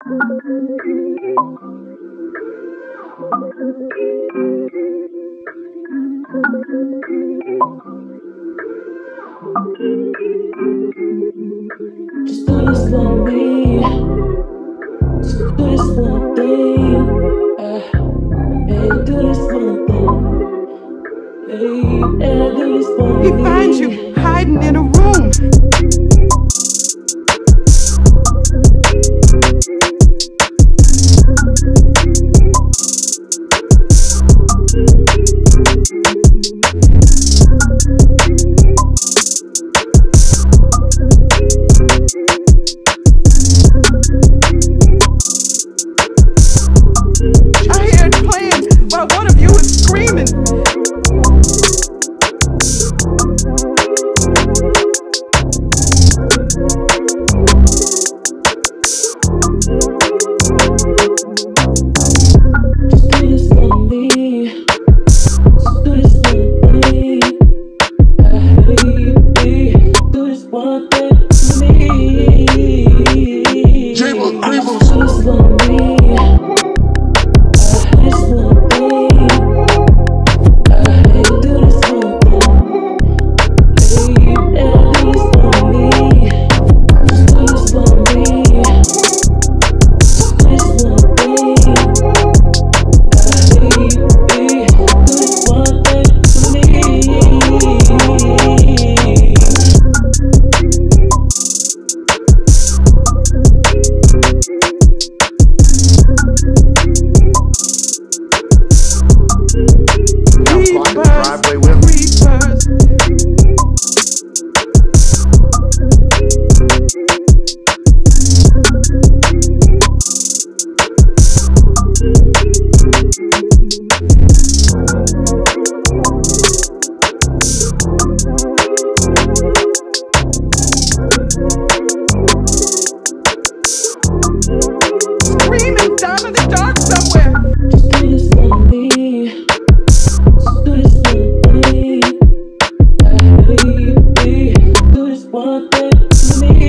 Just do this for me. Just do this for me. Hey, do this for me. Hey, do this for me. He finds you hiding in a room.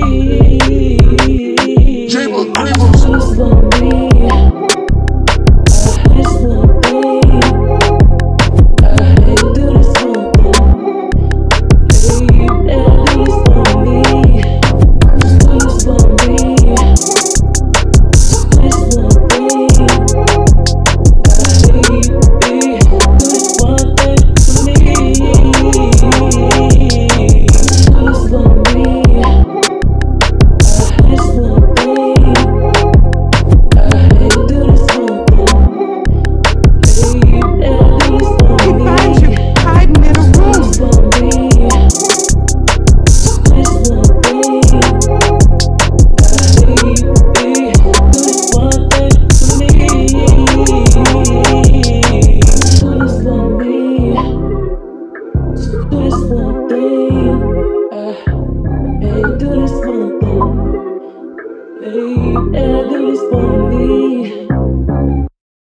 me. babe, for me.